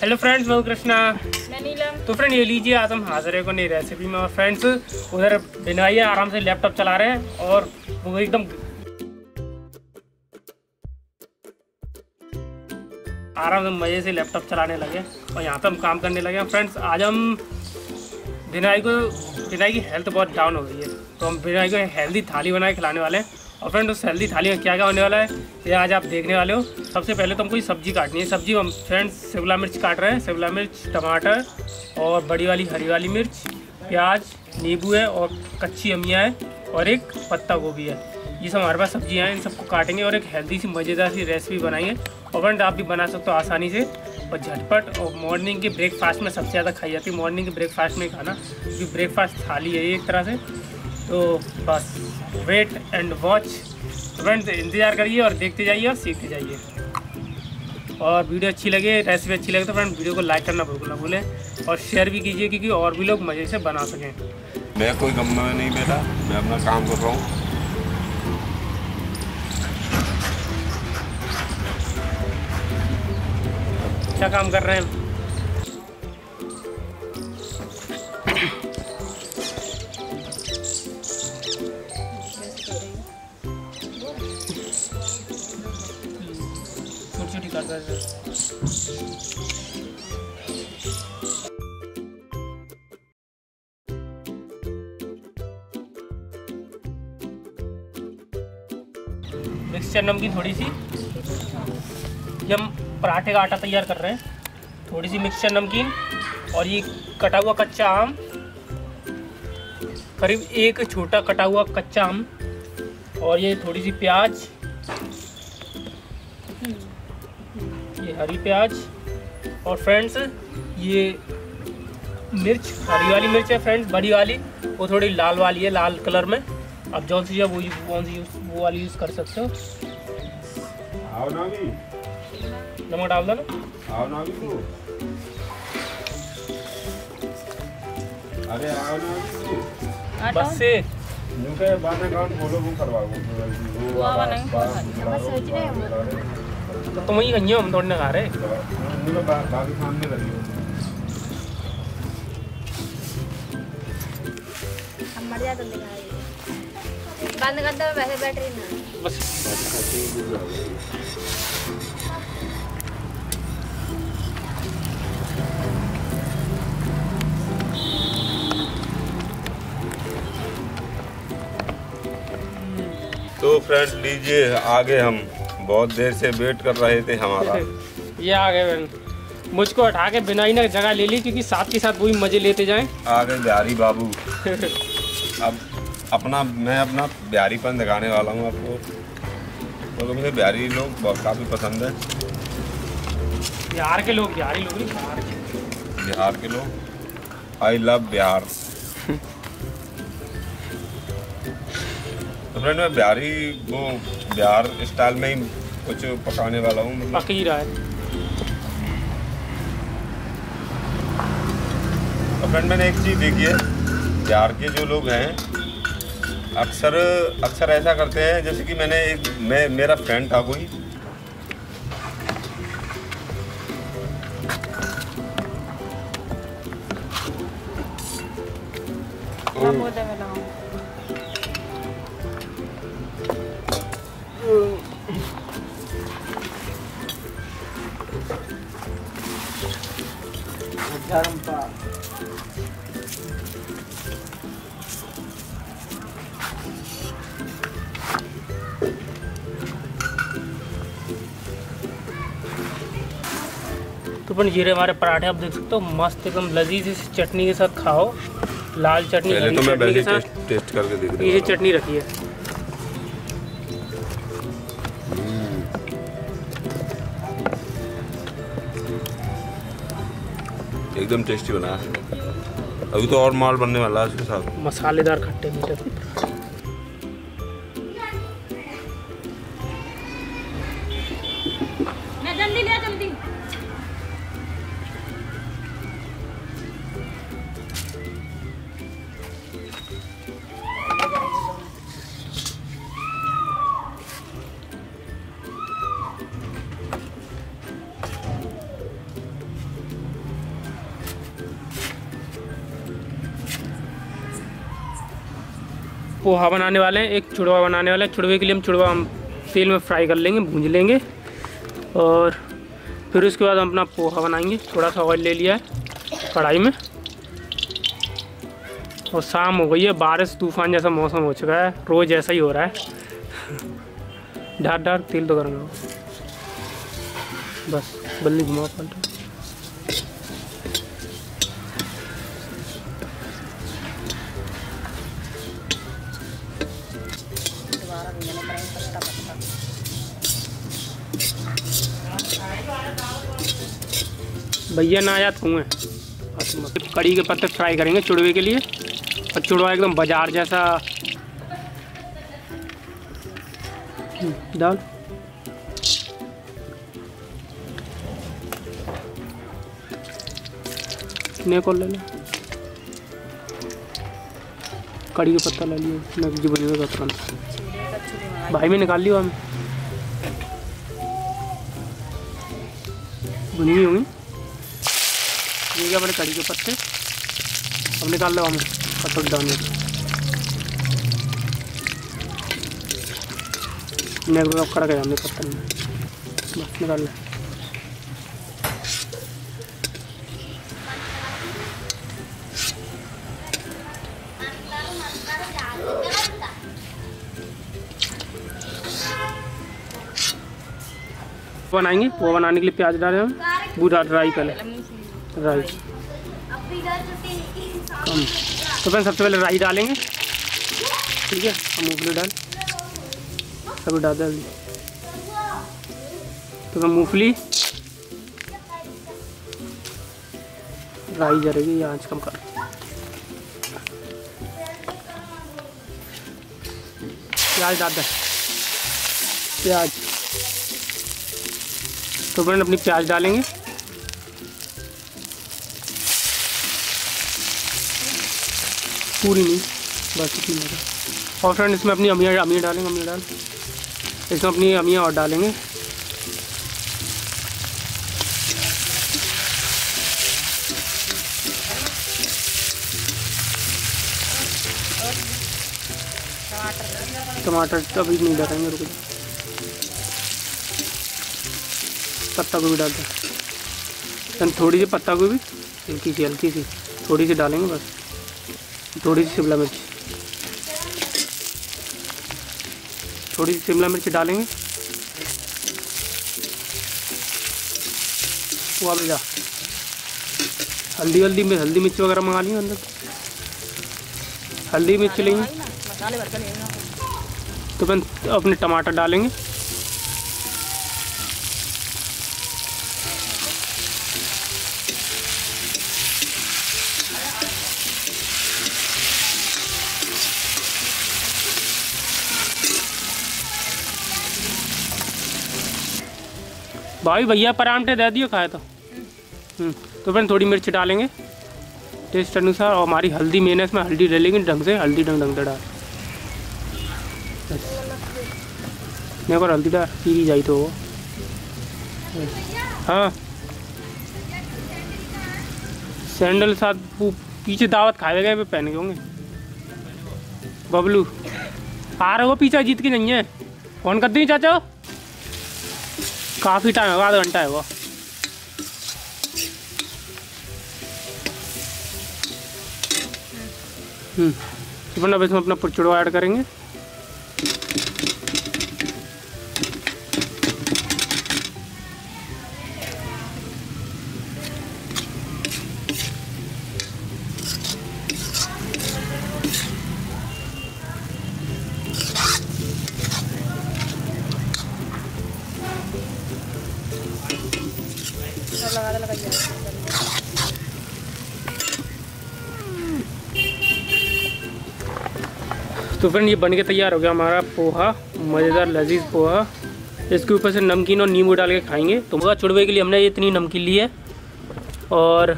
Hello friends मैं कृष्णा तो friend ये लीजिए आज हम हाजिर है को नई रेसिपी में और फ्रेंड्स उधर बिनाई आराम से लैपटॉप चला रहे हैं और वो एकदम आराम से मज़े से लैपटॉप चलाने लगे और यहाँ पे हम काम करने लगे हैं। फ्रेंड्स आज हम बिनाई को बिनाई की हेल्थ बहुत डाउन हो गई है। तो हम बिनाई को हेल्दी थाली बना के खिलाने वाले हैं। और फ्रेंड उस हेल्दी थाली में क्या क्या होने वाला है, ये आज आप देखने वाले हो। सबसे पहले तो हमको ये सब्ज़ी काटनी है। सब्ज़ी हम फ्रेंड्स शिमला मिर्च काट रहे हैं। शिमला मिर्च, टमाटर और बड़ी वाली हरी वाली मिर्च, प्याज, नींबू है और कच्ची अमिया है और एक पत्ता गोभी है। ये सब हमारे पास सब्ज़ियाँ हैं, इन सबको काटेंगे और एक हेल्दी सी, मज़ेदार सी रेसिपी बनाएँगे। और फ्रेंड आप भी बना सकते हो आसानी से और झटपट। और मॉर्निंग के ब्रेकफास्ट में सबसे ज़्यादा खाई जाती है मॉर्निंग के ब्रेकफास्ट में खाना। क्योंकि ब्रेकफास्ट थाली है, एक तरह से तो बस। Wait and watch. फ्रेंड्स इंतज़ार करिए और देखते जाइए और सीखते जाइए। और वीडियो अच्छी लगे रेसिपी अच्छी लगे तो फ्रेंड वीडियो को लाइक करना बिल्कुल ना भूलें और शेयर भी कीजिए क्योंकि और भी लोग मज़े से बना सकें। मैं कोई गम में नहीं बैठा मैं अपना काम कर रहा हूँ। क्या काम कर रहे हैं। छोटी रहे मिक्सचर नमकीन थोड़ी सी। ये हम पराठे का आटा तैयार कर रहे हैं। थोड़ी सी मिक्सचर नमकीन और ये कटा हुआ कच्चा आम। करीब एक छोटा कटा हुआ कच्चा आम। और ये थोड़ी सी प्याज। हरी प्याज और फ्रेंड्स ये मिर्च हरी वाली मिर्च है फ्रेंड्स बड़ी वाली वो थोड़ी लाल वाली है लाल कलर में। आप जौन सी है वो कौन सी वो वाली यूज़ कर सकते हो। नमक डाल दो ना। अरे आओ ना भी बस से। फॉलो वो करवा तो तुम ही कहीं हो, हम थोड़ी ना रहे बंद वैसे ना तो फ्रेंड लीजिए आगे हम बहुत देर से वेट कर रहे थे हमारा। ये आ गए बहन। मुझको हटा के बिना ही ना जगह ले ली क्योंकि साथ के साथ वही मज़े लेते जाएँ। गए बिहारी बाबू। अब अपना मैं अपना बिहारीपन दिखाने वाला हूँ आपको। क्योंकि मुझे बिहारी लोग बहुत काफ़ी पसंद है। बिहार के लोग बिहारी लोग बिहार के। लोग। I love Bihar. तो फ्रेंड मैं बिहारी वो बिहार स्टाइल में ही कुछ पकाने वाला हूँ मतलब। पक ही रहा है। तो फ्रेंड मैंने एक चीज़ देखी है बिहार के जो लोग हैं अक्सर अक्सर ऐसा करते हैं जैसे कि मैंने एक मैं मेरा फ्रेंड था कोई। तो अपन जीरे हमारे पराठे आप देख सकते हो मस्त एकदम लजीज इस चटनी के साथ खाओ। लाल चटनी पहले तो मैं साथ। टेस्ट, टेस्ट करके देख ये चटनी रखी है। एकदम टेस्टी बना। अभी तो और माल बनने वाला है इसके साथ। मसालेदार खट्टे मीठे। पोहा बनाने वाले हैं, एक चुड़वा बनाने वाले हैं। चुड़वे के लिए हम चुड़वा हम तेल में फ्राई कर लेंगे भूंज लेंगे। और फिर उसके बाद हम अपना पोहा बनाएँगे। थोड़ा सा ऑयल ले लिया है कढ़ाई में। और शाम हो गई है, बारिश, तूफ़ान जैसा मौसम हो चुका है। रोज़ ऐसा ही हो रहा है। ढार ढार तेल तो गर्म हो। बस, बल्ली घुमा पलटा। भैया ना आया तू है कड़ी के पत्ते फ्राई करेंगे चुड़वे के लिए। और चुड़वा एकदम बाज़ार जैसा। दाल। ने कॉल ले लो? कड़ी का पत्ता ले लियो। मैं जी तुरंत का भाई में निकाल लियो। हमें बुनी हुई होंगी। ये क्या बड़े कड़ी के पत्ते अब निकाल लो हमें पत्थर डालने में कड़ा गया पत्थर में। बस निकाल ले। बनाएँगे, वो बनाने के लिए प्याज डाले हम। बूढ़ा राई पहले। राई कम। तो पहले सबसे पहले राई डालेंगे। ठीक है? हम मूंगफली डाल। सभी डाल डाल। तो मूंगफली। राई जरेगी या आँच कम कर। प्याज डाल दे। प्याज। तो फ्रेंड अपनी प्याज डालेंगे। पूरी नहीं इतनी लगा और फ्रेंड इसमें अपनी अमिया अमिया डालेंगे अमिया डाल। इसमें अपनी अमिया और डालेंगे। टमाटर अभी नहीं डालेंगे, रुको पत्ता गोभी डालते हैं थोड़ी सी पत्ता गोभी, हल्की सी हल्की सी, थोड़ी सी डालेंगे बस। थोड़ी सी शिमला मिर्च। थोड़ी सी शिमला मिर्च डालेंगे। वो आप हल्दी हल्दी में हल्दी मिर्च वगैरह मंगा लिए अंदर। हल्दी मिर्च लेंगे। तो अपन अपने टमाटर डालेंगे। भाई भैया परांठे दे दियो खाए तो। हम्म, तो फिर थोड़ी मिर्च डालेंगे। टेस्ट अनुसार और हमारी हल्दी मेन है इसमें हल्दी डालेंगे ढंग से हल्दी ढंग ढंग से डाल मेरे हल्दी डाल पी जाई तो वो। हाँ। सैंडल साथ पीछे दावत खाए गए पहन के होंगे। बबलू आ रहे हो पीछे जीत के नहीं है। फ़ोन कर दी चाचा? काफ़ी टाइम है आधा घंटा है वो हम्म। तो अब इसमें अपना पुरचुड़वा ऐड करेंगे। तो फ्रेंड ये बन के तैयार हो गया हमारा पोहा, मज़ेदार लजीज पोहा। इसके ऊपर से नमकीन और नींबू डाल के खाएँगे। तो पोहा चुड़वे के लिए हमने इतनी नमकीन ली है। और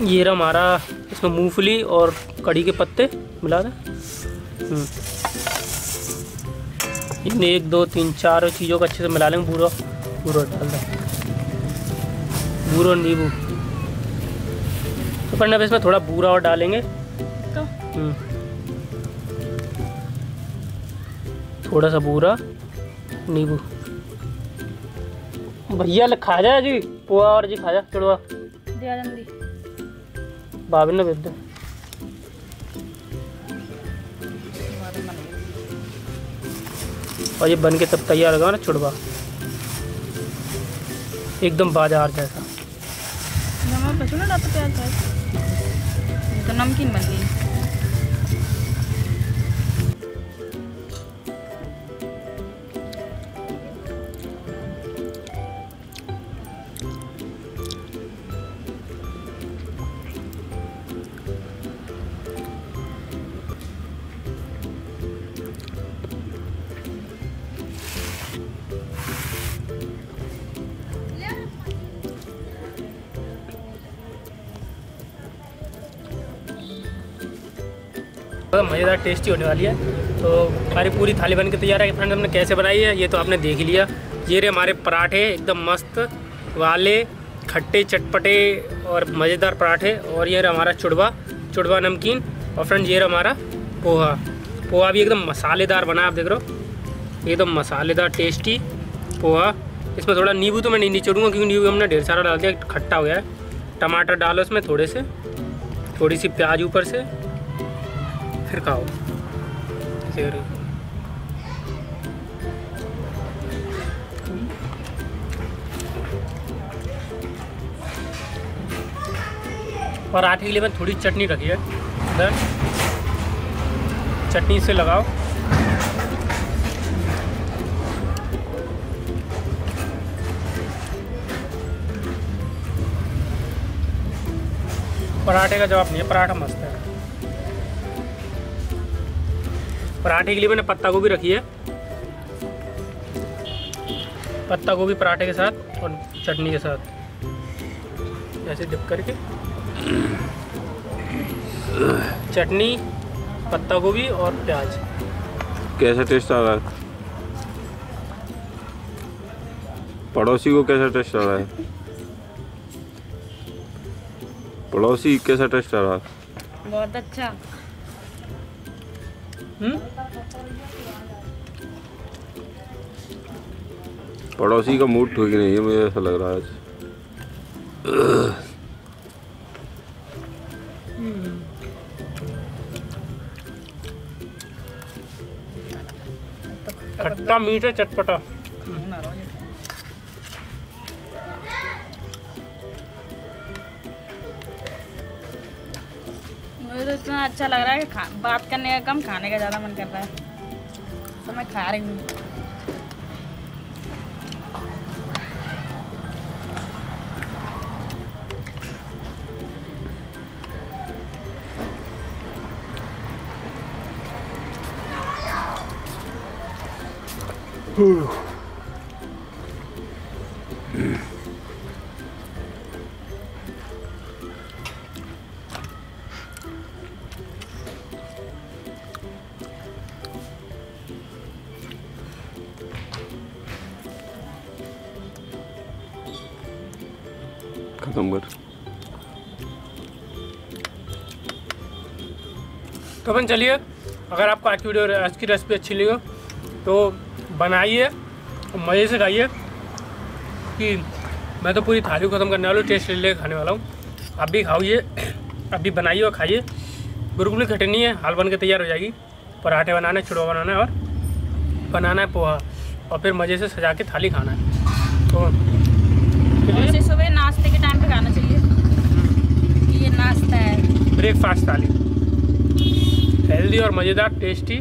ये रहा हमारा इसमें मूंगफली और कड़ी के पत्ते, मिला दें। इन एक दो तीन चार चीज़ों को अच्छे से मिला लेंगे। पूरा पूरा डाल दें। बूरो नींबू तो फ्रेंड अब इसमें थोड़ा बूरा और डालेंगे। तो? हम्म। थोड़ा सा बूरा नींबू भैया खा जा जी। पुआ और जी खा जा चुड़वा बाबी ने भेज दे। और ये बन के तब तैयार होगा ना चुड़वा एकदम बाज़ार जैसा। ये तो नमकीन बन गई। मज़ेदार टेस्टी होने वाली है। तो हमारी पूरी थाली बन के तैयार है। फ्रेंड हमने कैसे बनाई है, ये तो आपने देख लिया। ये रहे हमारे पराठे, एकदम मस्त वाले, खट्टे, चटपटे और मज़ेदार पराठे। और ये रहा हमारा चुड़वा चुड़वा नमकीन। और फ्रेंड ये रहा हमारा पोहा। पोहा भी एकदम मसालेदार बना आप देख रहे हो। एकदम मसालेदार, टेस्टी पोहा। इसमें थोड़ा नींबू तो मैं नहीं निचोड़ूँगा, क्योंकि नींबू हमने ढेर सारा डाल दिया, खट्टा हो गया है। टमाटर डालो इसमें थोड़े से, थोड़ी सी प्याज ऊपर से करो। पराठे के लिए मैं थोड़ी चटनी रखी है। इधर। चटनी से लगाओ। पराठे का जवाब नहीं है, पराठा मस्त है। पराठे के लिए मैंने पत्ता गोभी रखी है। पत्ता गोभी पराठे के साथ और चटनी के साथ। ऐसे डिप करके। चटनी पत्ता गोभी और प्याज। कैसा टेस्ट आ रहा है? पड़ोसी को कैसा टेस्ट आ रहा है? पड़ोसी कैसा टेस्ट आ रहा है? बहुत अच्छा। पड़ोसी का मूड ठीक नहीं है मुझे ऐसा लग रहा है। आज खट्टा मीठा चटपटा। मुझे तो इतना अच्छा लग रहा है कि बात करने का कम खाने का ज़्यादा मन कर रहा है। तो मैं खा रही हूँ। खत्म तो अपन चलिए। अगर आपको आज की वीडियो आज की रेसिपी अच्छी लगी हो तो बनाइए मज़े से खाइए कि मैं तो पूरी थाली ख़त्म करने वाला हूँ टेस्ट ले ले खाने वाला हूँ। आप भी खाइए, आप भी बनाइए और खाइए। बिल्कुल खटनी है, हाल बन के तैयार हो जाएगी। पराठे बनाना है छुड़वा बनाना है और बनाना है पोहा। और फिर मज़े से सजा के थाली खाना है। तो चलिए वैसे सुबह नाश्ते के टाइम पे खाना चाहिए कि ये नाश्ता है ब्रेकफास्ट थाली। हेल्दी और मज़ेदार टेस्टी।